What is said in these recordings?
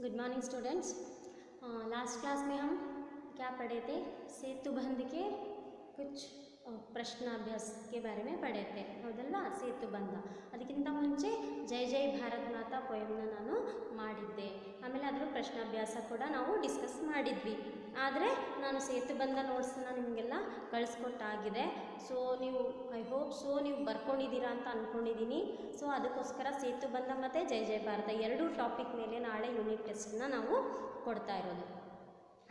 good morning students last class में हम क्या पढ़े थे सेतु बंध के कुछ ಆ, ಪ್ರಶ್ನಾಭ್ಯಾಸ के बारे में पढ़े थे ಹೌದಲ್ವಾ ಸೇತು ಬಂಧ ಅದಕ್ಕಿಂತ ಮುಂಚೆ ಜೈ ಜೈ ಭಾರತ್ ಮಾತಾ ಪೊಯಮ್ನ ನಾನು ಮಾಡಿದ್ದೆ ಆಮೇಲೆ ಅದರ ಪ್ರಶ್ನಾಭ್ಯಾಸ ಕೂಡ ನಾವು ಡಿಸ್ಕಸ್ ಮಾಡಿದ್ವಿ. ಆದರೆ ನಾನು ಸೇತು ಬಂದ ನೋಟ್ಸನ್ನ ನಿಮಗೆಲ್ಲ ಕಳಿಸ್ಕೊಟ್ಟಾಗಿದೆ. ಸೊ ನೀವು ಐ ಹೋಪ್ ಸೊ ನೀವು ಬರ್ಕೊಂಡಿದ್ದೀರಾ ಅಂತ ಅಂದ್ಕೊಂಡಿದ್ದೀನಿ ಸೊ ಅದಕ್ಕೋಸ್ಕರ ಸೇತು ಬಂದ ಮತ್ತು ಜೈ ಜಯ ಭಾರತ ಎರಡೂ ಟಾಪಿಕ್ ಮೇಲೆ ನಾಳೆ ಯೂನಿಟ್ ಟೆಸ್ಟನ್ನ ನಾವು ಕೊಡ್ತಾ ಇರೋದು.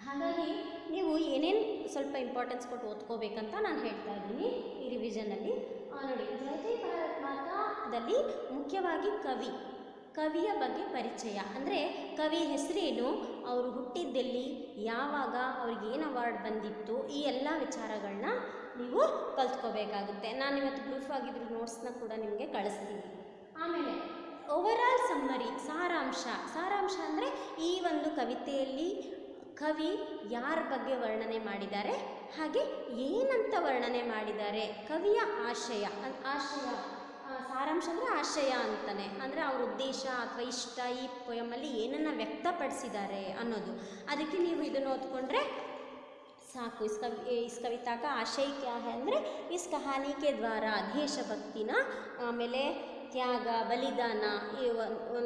ಹಾಗಾಗಿ ನೀವು ಏನೇನು ಸ್ವಲ್ಪ ಇಂಪಾರ್ಟೆನ್ಸ್ ಕೊಟ್ಟು ಓದ್ಕೋಬೇಕಂತ ನಾನು ಹೇಳ್ತಾ ಇದ್ದೀನಿ ಈ ರಿವಿಷನಲ್ಲಿ ನೋಡಿ ಜಯ ಜಯ ಭಾರತ ಮಾತಾದಲ್ಲಿ ಮುಖ್ಯವಾಗಿ ಕವಿ. ಕವಿಯ ಬಗ್ಗೆ ಪರಿಚಯ. ಅಂದರೆ ಕವಿ ಹೆಸರೇನು, ಅವರು ಹುಟ್ಟಿದ್ದೆಲ್ಲಿ, ಯಾವಾಗ ಅವ್ರಿಗೆ ಏನು ಅವಾರ್ಡ್ ಬಂದಿತ್ತು, ಈ ಎಲ್ಲ ವಿಚಾರಗಳನ್ನ ನೀವು ಕಲ್ತ್ಕೋಬೇಕಾಗುತ್ತೆ. ನಾನು ಇವತ್ತು ಬ್ರೀಫ್ ಆಗಿದ್ರು ನೋಟ್ಸ್ನ ಕೂಡ ನಿಮಗೆ ಕಳಿಸ್ತೀನಿ. ಆಮೇಲೆ ಓವರಾಲ್ ಸಮ್ಮರಿ ಸಾರಾಂಶ. ಸಾರಾಂಶ ಅಂದರೆ ಈ ಒಂದು ಕವಿತೆಯಲ್ಲಿ ಕವಿ ಯಾರ ಬಗ್ಗೆ ವರ್ಣನೆ ಮಾಡಿದ್ದಾರೆ, ಹಾಗೆ ಏನಂತ ವರ್ಣನೆ ಮಾಡಿದ್ದಾರೆ, ಕವಿಯ ಆಶಯ. ಆಶಯ ಸಾರಾಂಶ ಅಂದರೆ ಆಶಯ ಅಂತಾನೆ. ಅಂದರೆ ಅವ್ರ ಉದ್ದೇಶ ಅಥವಾ ಇಷ್ಟ, ಈ ಪೊಯಮಲ್ಲಿ ಏನನ್ನು ವ್ಯಕ್ತಪಡಿಸಿದ್ದಾರೆ ಅನ್ನೋದು. ಅದಕ್ಕೆ ನೀವು ಇದನ್ನು ಓದ್ಕೊಂಡ್ರೆ ಸಾಕು. ಇಸ್ ಕವಿ ಇಸ್ ಕವಿತಾಕ ಆಶಯ ಕ್ಯಾ ಅಂದರೆ ಇಸ್ ಕಹಾನಿಕೆ ದ್ವಾರ ದೇಶಭಕ್ತಿನ ಆಮೇಲೆ ತ್ಯಾಗ, ಬಲಿದಾನ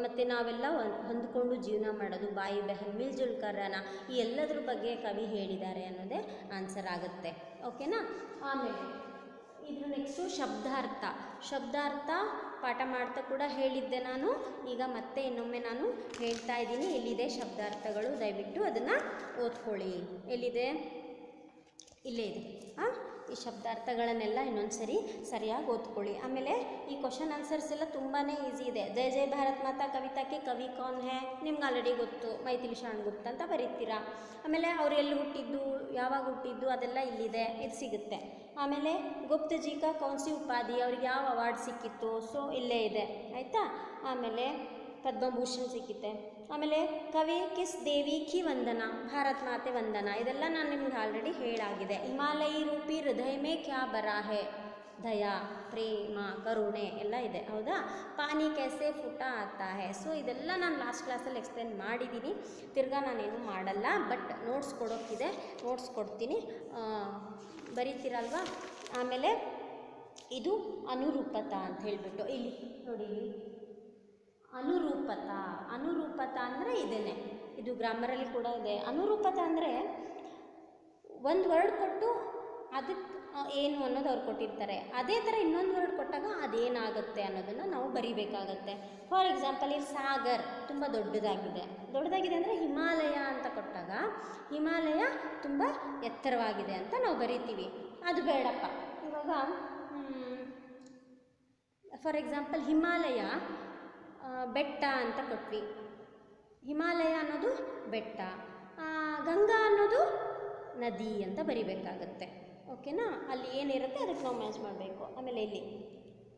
ಮತ್ತು ನಾವೆಲ್ಲ ಹೊಂದ್ಕೊಂಡು ಜೀವನ ಮಾಡೋದು. ಬಾಯಿ, ಬೆಹನ್ ಮಿಲ್ಜುಲ್ಕರನ ಈ ಎಲ್ಲದ್ರ ಬಗ್ಗೆ ಕವಿ ಹೇಳಿದ್ದಾರೆ ಅನ್ನೋದೇ ಆನ್ಸರ್ ಆಗುತ್ತೆ. ಓಕೆನಾ ಆಮೇಲೆ ನೆಕ್ಸ್ಟು ಶಬ್ದಾರ್ಥ. ಶಬ್ದಾರ್ಥ ಪಾಠ ಮಾಡ್ತಾ ಕೂಡ ಹೇಳಿದ್ದೆ ನಾನು. ಈಗ ಮತ್ತೆ ಇನ್ನೊಮ್ಮೆ ನಾನು ಹೇಳ್ತಾ ಇದ್ದೀನಿ. ಎಲ್ಲಿದೆ ಶಬ್ದಾರ್ಥಗಳು. ದಯವಿಟ್ಟು ಅದನ್ನು ಓದ್ಕೊಳ್ಳಿ. ಎಲ್ಲಿದೆ? ಇಲ್ಲೇ ಇದೆ. ಹಾಂ ಈ ಶಬ್ದಾರ್ಥಗಳನ್ನೆಲ್ಲ ಇನ್ನೊಂದು ಸರಿ ಸರಿಯಾಗಿ ಓದ್ಕೊಳ್ಳಿ. ಆಮೇಲೆ ಈ ಕ್ವಶನ್ ಆನ್ಸರ್ಸ್ ಎಲ್ಲ ತುಂಬಾ ಈಸಿ ಇದೆ. ಜಯ ಜಯ ಭಾರತ್ ಮಾತಾ ಕವಿತಾಕ್ಕೆ ಕವಿ ಕೌನ್ ಹೇ? ನಿಮ್ಗೆ ಆಲ್ರೆಡಿ ಗೊತ್ತು. ಮೈಥಿಲಿ ಶಾಣ್ ಗುಪ್ತ ಅಂತ ಬರೀತೀರಾ? ಆಮೇಲೆ ಅವ್ರು ಎಲ್ಲಿ ಹುಟ್ಟಿದ್ದು, ಯಾವಾಗ ಹುಟ್ಟಿದ್ದು ಅದೆಲ್ಲ ಇಲ್ಲಿದೆ. ಇದು ಸಿಗುತ್ತೆ. ಆಮೇಲೆ ಗುಪ್ತ ಜಿ ಕಾ ಕೌನ್ಸಿ ಉಪಾಧಿ ಅವ್ರಿಗೆ ಯಾವ ಅವಾರ್ಡ್ ಸಿಕ್ಕಿತ್ತು? ಸೊ ಇಲ್ಲೇ ಇದೆ. ಆಯಿತಾ? ಆಮೇಲೆ ಪದ್ಮಭೂಷಣ್ ಸಿಕ್ಕಿತ್ತೆ ಆಮೇಲೆ ಕವಿ ಕಿಸ್ ದೇವಿ ಖಿ ವಂದನ, ಭಾರತ್ ಮಾತೆ ವಂದನ, ಇದೆಲ್ಲ ನಾನು ನಿಮ್ಗೆ ಆಲ್ರೆಡಿ ಹೇಳಾಗಿದೆ. ಹಿಮಾಲಯಿ ರೂಪಿ ಹೃದಯ ಮೇ ಕ್ಯಾ ಬರಾಹೆ ದಯಾ, ಪ್ರೇಮ, ಕರುಣೆ ಎಲ್ಲ ಇದೆ, ಹೌದಾ? ಪಾನಿ ಕೆಸೆ ಫುಟ ಆತಾ ಹೇ? ಸೊ ಇದೆಲ್ಲ ನಾನು ಲಾಸ್ಟ್ ಕ್ಲಾಸಲ್ಲಿ ಎಕ್ಸ್ಪ್ಲೇನ್ ಮಾಡಿದ್ದೀನಿ ತಿರ್ಗಾ ನಾನೇನು ಮಾಡಲ್ಲ ಬಟ್ ನೋಟ್ಸ್ ಕೊಡೋಕ್ಕಿದೆ. ನೋಟ್ಸ್ ಕೊಡ್ತೀನಿ. ಬರೀತೀರಲ್ವಾ? ಆಮೇಲೆ ಇದು ಅನುರೂಪತ ಅಂತ ಹೇಳಿಬಿಟ್ಟು ಇಲ್ಲಿ ನೋಡಿ ಅನುರೂಪತ. ಅನುರೂಪತ ಅಂದರೆ ಇದೇನೆ ಇದು ಗ್ರಾಮರಲ್ಲಿ ಕೂಡ ಇದೆ. ಅನುರೂಪತ ಅಂದರೆ ಒಂದು ವರ್ಡ್ ಕೊಟ್ಟು ಅದಕ್ಕೆ ಏನು ಅನ್ನೋದು ಅವ್ರು ಕೊಟ್ಟಿರ್ತಾರೆ. ಅದೇ ಥರ ಇನ್ನೊಂದು ವರ್ಡ್ ಕೊಟ್ಟಾಗ ಅದೇನಾಗುತ್ತೆ ಅನ್ನೋದನ್ನು ನಾವು ಬರಿಬೇಕಾಗತ್ತೆ. ಫಾರ್ ಎಕ್ಸಾಂಪಲ್ ಇಲ್ಲಿ ಸಾಗರ್ ತುಂಬ ದೊಡ್ಡದಾಗಿದೆ. ದೊಡ್ಡದಾಗಿದೆ ಅಂದರೆ ಹಿಮಾಲಯ ಹಿಮಾಲಯ ತುಂಬ ಎತ್ತರವಾಗಿದೆ ಅಂತ ನಾವು ಬರಿತೀವಿ. ಅದು ಬೇಡಪ್ಪ. ಇವಾಗ ಫಾರ್ ಎಕ್ಸಾಂಪಲ್ ಹಿಮಾಲಯ ಬೆಟ್ಟ ಅಂತ ಕೊಟ್ವಿ. ಹಿಮಾಲಯ ಅನ್ನೋದು ಬೆಟ್ಟ ಗಂಗಾ ಅನ್ನೋದು ನದಿ ಅಂತ ಬರಿಬೇಕಾಗತ್ತೆ. ಓಕೆನಾ ಅಲ್ಲಿ ಏನಿರುತ್ತೆ ಅದಕ್ಕೆ ನಾವು ಮ್ಯಾಚ್ ಮಾಡಬೇಕು. ಆಮೇಲೆ ಇಲ್ಲಿ.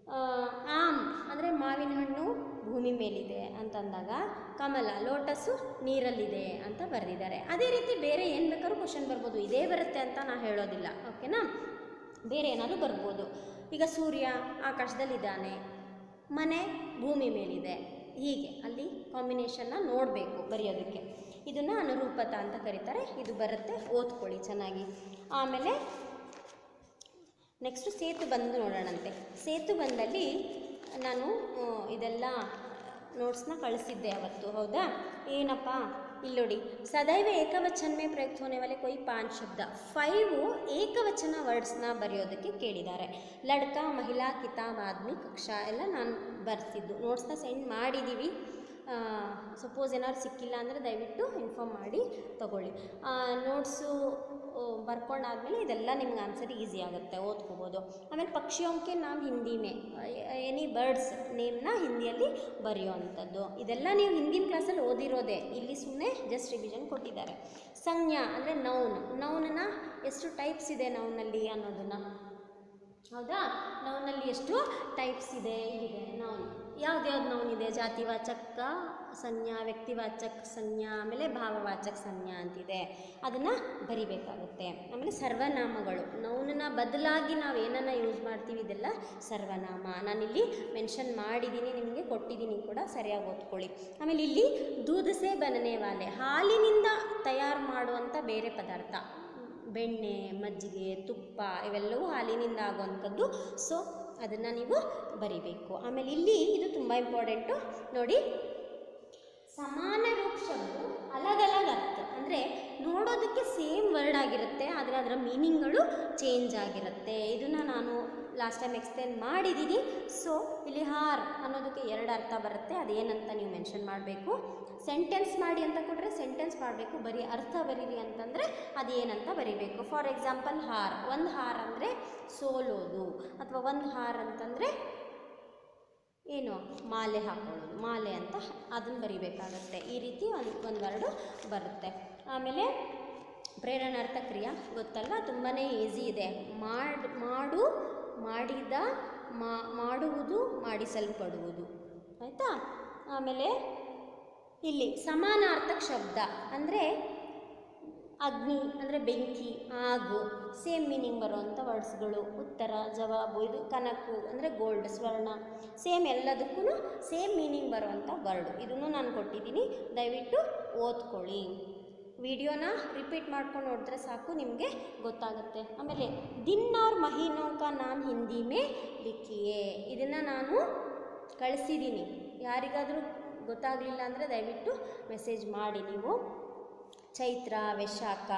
ಆಮ್ ಅಂದರೆ ಮಾವಿನ ಹಣ್ಣು ಭೂಮಿ ಮೇಲಿದೆ ಅಂತಂದಾಗ ಕಮಲ ಲೋಟಸ್ಸು ನೀರಲ್ಲಿದೆ ಅಂತ ಬರೆದಿದ್ದಾರೆ. ಅದೇ ರೀತಿ ಬೇರೆ ಏನು ಬೇಕಾದ್ರೂ ಕ್ವಶನ್ ಬರ್ಬೋದು. ಇದೇ ಬರುತ್ತೆ ಅಂತ ನಾನು ಹೇಳೋದಿಲ್ಲ. ಓಕೆನಾ ಬೇರೆ ಏನಾದರೂ ಬರ್ಬೋದು. ಈಗ ಸೂರ್ಯ ಆಕಾಶದಲ್ಲಿದ್ದಾನೆ. ಮನೆ ಭೂಮಿ ಮೇಲಿದೆ. ಹೀಗೆ ಅಲ್ಲಿ ಕಾಂಬಿನೇಷನ್ನ ನೋಡಬೇಕು ಬರೆಯೋದಕ್ಕೆ. ಇದನ್ನು ಅನುರೂಪತ ಅಂತ ಕರೀತಾರೆ. ಇದು ಬರುತ್ತೆ. ಓದ್ಕೊಳ್ಳಿ ಚೆನ್ನಾಗಿ. ಆಮೇಲೆ ನೆಕ್ಸ್ಟು ಸೇತು ಬಂದು ನೋಡೋಣಂತೆ. ಸೇತು ಬಂದಲ್ಲಿ ನಾನು ಇದೆಲ್ಲ ನೋಟ್ಸ್ನ ಕಳಿಸಿದ್ದೆ ಅವತ್ತು, ಹೌದಾ? ಏನಪ್ಪ? ಇಲ್ಲಿ ನೋಡಿ ಸದೈವ ಏಕವಚನ ಮೇ ಪ್ರಯುಕ್ತ ಹೋನೆ ವಾಲೆ ಕೊಯ್ ಪಾಂಚ್ ಶಬ್ದ. ಫೈವ್ ಏಕವಚನ ವರ್ಡ್ಸ್ನ ಬರೆಯೋದಕ್ಕೆ ಕೇಳಿದ್ದಾರೆ. ಲಡ್ಕ, ಮಹಿಳಾ ಕಿತಾಬ್ ಆದ್ಮಿ ಕಕ್ಷಾ ಎಲ್ಲ ನಾನು ಬರೆಸಿದ್ದು. ನೋಟ್ಸ್ನ ಸೆಂಡ್ ಮಾಡಿದ್ದೀವಿ ಸಪೋಸ್ ಏನಾದ್ರು ಸಿಕ್ಕಿಲ್ಲ ಅಂದರೆ ದಯವಿಟ್ಟು ಇನ್ಫಾರ್ಮ್ ಮಾಡಿ ತಗೊಳ್ಳಿ. ನೋಟ್ಸು ಬರ್ಕೊಂಡಾದ್ಮೇಲೆ ಇದೆಲ್ಲ ನಿಮ್ಗೆ ಆನ್ಸರ್ ಈಸಿ ಆಗುತ್ತೆ, ಓದ್ಕೋಬೋದು. ಆಮೇಲೆ ಪಕ್ಷಿಯೋಂಕೆ ನಾಮ್ ಹಿಂದಿ ಮೇ ಎನಿ ಬರ್ಡ್ಸ್ ನೇಮ್ನ ಹಿಂದಿಯಲ್ಲಿ ಬರೆಯುವಂಥದ್ದು. ಇದೆಲ್ಲ ನೀವು ಹಿಂದಿನ ಕ್ಲಾಸಲ್ಲಿ ಓದಿರೋದೇ. ಇಲ್ಲಿ ಸುಮ್ಮನೆ ಜಸ್ಟ್ ರಿವಿಷನ್ ಕೊಟ್ಟಿದ್ದಾರೆ. ಸಂಜ್ಞಾ ಅಂದರೆ ನೌನ್ ನೌನನ್ನ ಎಷ್ಟು ಟೈಪ್ಸ್ ಇದೆ ನೌನಲ್ಲಿ ಅನ್ನೋದನ್ನು? ಹೌದಾ? ನೌನಲ್ಲಿ ಎಷ್ಟು ಟೈಪ್ಸ್ ಇದೆ? ಇಲ್ಲಿದೆ ನೌನ್ ಇದೆ ಜಾತಿವಾಚಕ ಸಂಜ್ಞಾ, ವ್ಯಕ್ತಿವಾಚಕ ಸಂಜ್ಞಾ, ಆಮೇಲೆ ಭಾವವಾಚಕ ಸಂಜ್ಞಾ ಅಂತಿದೆ. ಅದನ್ನು ಬರಿಬೇಕಾಗುತ್ತೆ. ಆಮೇಲೆ ಸರ್ವನಾಮಗಳು. ನೌನನ್ನ ಬದಲಾಗಿ ನಾವು ಏನನ್ನ ಯೂಸ್ ಮಾಡ್ತೀವಿ ಇದೆಲ್ಲ ಸರ್ವನಾಮ. ನಾನಿಲ್ಲಿ ಮೆನ್ಷನ್ ಮಾಡಿದ್ದೀನಿ ನಿಮಗೆ ಕೊಟ್ಟಿದ್ದೀನಿ ಕೂಡ ಸರಿಯಾಗಿ ಓದ್ಕೊಳ್ಳಿ. ಆಮೇಲೆ ಇಲ್ಲಿ ದೂದಸೆ ಬನನೆ ವಾಲೆ. ಹಾಲಿನಿಂದ ತಯಾರು ಮಾಡುವಂಥ ಬೇರೆ ಪದಾರ್ಥ. ಬೆಣ್ಣೆ, ಮಜ್ಜಿಗೆ, ತುಪ್ಪ ಇವೆಲ್ಲವೂ ಹಾಲಿನಿಂದ ಆಗುವಂಥದ್ದು. ಸೊ ಅದನ್ನು ನೀವು ಬರಿಬೇಕು. ಆಮೇಲೆ ಇಲ್ಲಿ ಇದು ತುಂಬ ಇಂಪಾರ್ಟೆಂಟು ನೋಡಿ. ಸಮಾನ ರೂಪ ಶಬ್ದ ಅಲಗ್ ಅರ್ಥ ಅಂದರೆ ನೋಡೋದಕ್ಕೆ ಸೇಮ್ ವರ್ಡ್ ಆಗಿರುತ್ತೆ, ಆದರೆ ಅದರ ಮೀನಿಂಗ್ಗಳು ಚೇಂಜ್ ಆಗಿರುತ್ತೆ. ಇದನ್ನು ನಾನು ಲಾಸ್ಟ್ ಟೈಮ್ ಎಕ್ಸ್ಪ್ಲೇನ್ ಮಾಡಿದ್ದೀನಿ ಸೊ ಇಲ್ಲಿ ಹಾರ್ ಅನ್ನೋದಕ್ಕೆ ಎರಡು ಅರ್ಥ ಬರುತ್ತೆ. ಅದೇನಂತ ನೀವು ಮೆನ್ಷನ್ ಮಾಡಬೇಕು. ಸೆಂಟೆನ್ಸ್ ಮಾಡಿ ಅಂತ ಕೊಟ್ಟರೆ ಸೆಂಟೆನ್ಸ್ ಮಾಡಬೇಕು, ಬರೀ ಅರ್ಥ ಬರೀರಿ ಅಂತಂದರೆ ಅದೇನಂತ ಬರಿಬೇಕು. ಫಾರ್ ಎಕ್ಸಾಂಪಲ್ ಹಾರ್. ಒಂದು ಹಾರ್ ಅಂದರೆ ಸೋಲೋದು. ಅಥವಾ ಒಂದು ಹಾರ್ ಅಂತಂದರೆ ಏನು? ಮಾಲೆ ಹಾಕೊಳ್ಳೋದು. ಮಾಲೆ ಅಂತ ಅದನ್ನು ಬರಿಬೇಕಾಗತ್ತೆ. ಈ ರೀತಿ ಒಂದು ಒಂದು ವರ್ಡು ಬರುತ್ತೆ. ಆಮೇಲೆ ಪ್ರೇರಣಾರ್ಥ ಕ್ರಿಯೆ. ಗೊತ್ತಲ್ಲ ತುಂಬಾ ಈಸಿ ಇದೆ. ಮಾಡಿ, ಮಾಡು, ಮಾಡಿದ ಮಾಡುವುದು, ಮಾಡಿಸಲ್ಪಡುವುದು. ಆಯಿತಾ? ಆಮೇಲೆ ಇಲ್ಲಿ ಸಮಾನಾರ್ಥಕ ಶಬ್ದ ಅಂದರೆ ಅಗ್ನಿ, ಅಂದರೆ ಬೆಂಕಿ, ಆಗು ಸೇಮ್ ಮೀನಿಂಗ್ ಬರುವಂಥ ವರ್ಡ್ಸ್ಗಳು ಉತ್ತರ, ಜವಾಬು, ಇದು ಕನಕು, ಅಂದರೆ ಗೋಲ್ಡ್ ಸ್ವರ್ಣ. ಸೇಮ್ ಎಲ್ಲದಕ್ಕೂ ಸೇಮ್ ಮೀನಿಂಗ್ ಬರುವಂಥ ವರ್ಡ್ ಇದನ್ನು ನಾನು ಕೊಟ್ಟಿದ್ದೀನಿ. ದಯವಿಟ್ಟು ಓದ್ಕೊಳ್ಳಿ. ವಿಡಿಯೋನ ರಿಪೀಟ್ ಮಾಡ್ಕೊಂಡು ನೋಡಿದ್ರೆ ಸಾಕು, ನಿಮಗೆ ಗೊತ್ತಾಗುತ್ತೆ. ಆಮೇಲೆ, ದಿನ್ ಅವ್ರ ನಾನ್ ಹಿಂದಿ ಮೇ ಲಿಖಿಯೇ. ಇದನ್ನು ನಾನು ಕಳಿಸಿದ್ದೀನಿ. ಯಾರಿಗಾದರೂ ಗೊತ್ತಾಗಲಿಲ್ಲ ಅಂದರೆ ದಯವಿಟ್ಟು ಮೆಸೇಜ್ ಮಾಡಿ ನೀವು. ಚೈತ್ರ, ವೈಶಾಖ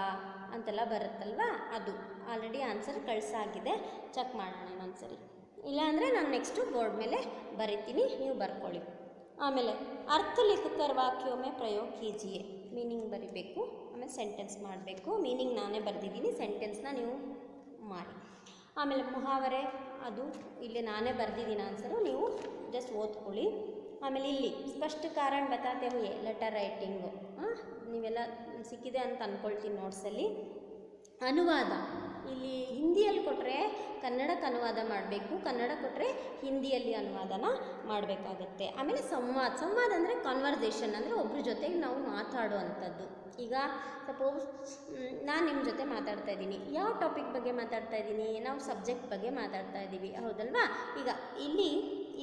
ಅಂತೆಲ್ಲ ಬರುತ್ತಲ್ವ? ಅದು ಆಲ್ರೆಡಿ ಆನ್ಸರ್ ಕಳಿಸಾಗಿದೆ. ಚೆಕ್ ಮಾಡೋಣ ಇನ್ನೊಂದ್ಸರಿ. ಇಲ್ಲಾಂದರೆ ನಾನು ನೆಕ್ಸ್ಟು ಬೋರ್ಡ್ ಮೇಲೆ ಬರಿತೀನಿ, ನೀವು ಬರ್ಕೊಳ್ಳಿ. ಆಮೇಲೆ ಅರ್ಥ ಲಿಖಿತರ ವಾಕ್ಯೊಮ್ಮೆ ಪ್ರಯೋಗ ಕೀಜಿಯೇ. ಮೀನಿಂಗ್ ಬರಿಬೇಕು, ಆಮೇಲೆ ಸೆಂಟೆನ್ಸ್ ಮಾಡಬೇಕು. ಮೀನಿಂಗ್ ನಾನೇ ಬರೆದಿದ್ದೀನಿ ಸೆಂಟೆನ್ಸ್ನ ನೀವು ಮಾಡಿ. ಆಮೇಲೆ ಮುಹಾವರೆ, ಅದು ಇಲ್ಲಿ ನಾನೇ ಬರೆದಿದ್ದೀನಿ ಆನ್ಸರು ನೀವು ಜಸ್ಟ್ ಓದ್ಕೊಳ್ಳಿ. ಆಮೇಲೆ ಇಲ್ಲಿ ಸ್ಪಷ್ಟ ಕಾರಣ ಬತಾತೆ ಹುಯೆ ಲೆಟರ್ ರೈಟಿಂಗು ನೀವೆಲ್ಲ ಸಿಕ್ಕಿದೆ ಅಂತ ಅಂದ್ಕೊಳ್ತೀನಿ ನೋಟ್ಸಲ್ಲಿ ಅನುವಾದ. ಇಲ್ಲಿ ಹಿಂದಿಯಲ್ಲಿ ಕೊಟ್ಟರೆ ಕನ್ನಡಕ್ಕೆ ಅನುವಾದ ಮಾಡಬೇಕು ಕನ್ನಡ ಕೊಟ್ಟರೆ ಹಿಂದಿಯಲ್ಲಿ ಅನುವಾದನ ಮಾಡಬೇಕಾಗತ್ತೆ. ಆಮೇಲೆ ಸಂವಾದ ಸಂವಾದ ಅಂದರೆ ಕಾನ್ವರ್ಸೇಷನ್ ಅಂದರೆ ಒಬ್ಬರ ಜೊತೆಗೆ ನಾವು ಮಾತಾಡುವಂಥದ್ದು. ಈಗ ಸಪೋಸ್ ನಾನು ನಿಮ್ಮ ಜೊತೆ ಮಾತಾಡ್ತಾ ಇದ್ದೀನಿ. ಯಾವ ಟಾಪಿಕ್ ಬಗ್ಗೆ ಮಾತಾಡ್ತಾ ಇದ್ದೀನಿ? ನಾವು ಸಬ್ಜೆಕ್ಟ್ ಬಗ್ಗೆ ಮಾತಾಡ್ತಾ ಇದ್ದೀವಿ. ಹೌದಲ್ವಾ? ಈಗ ಇಲ್ಲಿ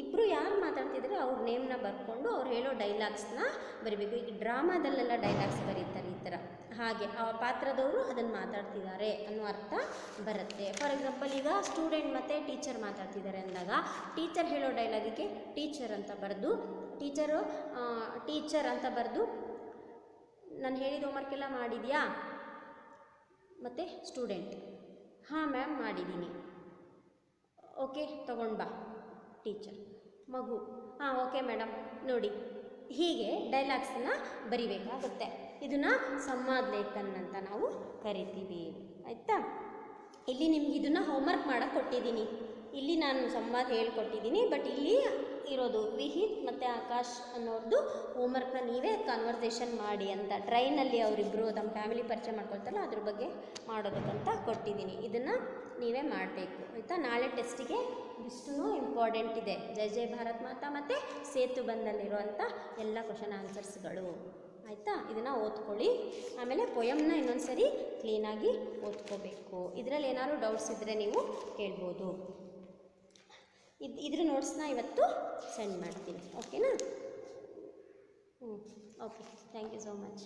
ಇಬ್ಬರು ಯಾರು ಮಾತಾಡ್ತಿದ್ದಾರೆ ಅವ್ರ ನೇಮ್ನ ಬರ್ಕೊಂಡು ಅವ್ರು ಹೇಳೋ ಡೈಲಾಗ್ಸ್ನ ಬರಿಬೇಕು. ಈಗ ಡ್ರಾಮಾದಲ್ಲೆಲ್ಲ ಡೈಲಾಗ್ಸ್ ಬರೀತಾರೆ ಈ ಥರ. ಹಾಗೆ ಆ ಪಾತ್ರದವರು ಅದನ್ನು ಮಾತಾಡ್ತಿದ್ದಾರೆ ಅನ್ನೋ ಅರ್ಥ ಬರುತ್ತೆ. ಫಾರ್ ಎಕ್ಸಾಂಪಲ್ ಈಗ ಸ್ಟೂಡೆಂಟ್ ಮತ್ತು ಟೀಚರ್ ಮಾತಾಡ್ತಿದ್ದಾರೆ ಅಂದಾಗ ಟೀಚರ್ ಹೇಳೋ ಡೈಲಾಗಿಗೆ ಟೀಚರ್ ಅಂತ ಬರೆದು ಟೀಚರು ಟೀಚರ್ ಅಂತ ಬರೆದು, ನಾನು ಹೇಳಿದ ಹೋಮ್ವರ್ಕೆಲ್ಲ ಮಾಡಿದೆಯಾ? ಮತ್ತು ಸ್ಟೂಡೆಂಟ್ ಹಾಂ ಮ್ಯಾಮ್ ಮಾಡಿದ್ದೀನಿ. ಓಕೆ ತಗೊಂಡು ಬಾ. ಟೀಚರ್. ಮಗು. ಹಾಂ ಓಕೆ ಮೇಡಮ್ ನೋಡಿ, ಹೀಗೆ ಡೈಲಾಗ್ಸನ್ನು ಬರಿಬೇಕಾಗುತ್ತೆ. ಇದನ್ನು ಸಂವಾದ ಲೇಖನ್ ಅಂತ ನಾವು ಕರಿತೀವಿ. ಆಯಿತಾ? ಇಲ್ಲಿ ನಿಮ್ಗೆ ಇದನ್ನು ಹೋಮ್ವರ್ಕ್ ಮಾಡೋಕ್ಕೆ ಕೊಟ್ಟಿದ್ದೀನಿ. ಇಲ್ಲಿ ನಾನು ಸಂವಾದ ಹೇಳ್ಕೊಟ್ಟಿದ್ದೀನಿ ಬಟ್ ಇಲ್ಲಿ ಇರೋದು ವಿಹಿತ್ ಮತ್ತು ಆಕಾಶ್ ಅನ್ನೋರ್ದು ಹೋಮ್ವರ್ಕ್ನ ನೀವೇ ಕಾನ್ವರ್ಸೇಷನ್ ಮಾಡಿ ಅಂತ. ಟ್ರೈನಲ್ಲಿ ಅವರಿಬ್ಬರು ತಮ್ಮ ಫ್ಯಾಮಿಲಿ ಪರಿಚಯ ಮಾಡ್ಕೊಳ್ತಾರಲ್ಲ, ಅದ್ರ ಬಗ್ಗೆ ಮಾಡೋದಕ್ಕಂತ ಕೊಟ್ಟಿದ್ದೀನಿ. ಇದನ್ನು ನೀವೇ ಮಾಡಬೇಕು. ಆಯಿತಾ? ನಾಳೆ ಟೆಸ್ಟಿಗೆ ಇದಿಷ್ಟೂ ಇಂಪಾರ್ಟೆಂಟ್ ಇದೆ. ಜೈ ಜೈ ಭಾರತ್ ಮಾತಾ ಮತ್ತು ಸೇತು ಬಂದಲ್ಲಿರುವಂಥ ಎಲ್ಲ ಕ್ವಶನ್ ಆನ್ಸರ್ಸ್ಗಳು ಆಯಿತಾ? ಇದನ್ನು ಓದ್ಕೊಳ್ಳಿ. ಆಮೇಲೆ ಪೊಯಮ್ನ ಇನ್ನೊಂದು ಸರಿ ಕ್ಲೀನಾಗಿ ಓದ್ಕೋಬೇಕು. ಇದರಲ್ಲಿ ಏನಾದರೂ ಡೌಟ್ಸ್ ಇದ್ದರೆ ನೀವು ಕೇಳ್ಬೋದು. ಇದು ಇದ್ರ ನೋಟ್ಸ್ನ ಇವತ್ತು ಸೆಂಡ್ ಮಾಡ್ತೀನಿ. ಓಕೆನಾ ಹ್ಞೂ okay thank you so much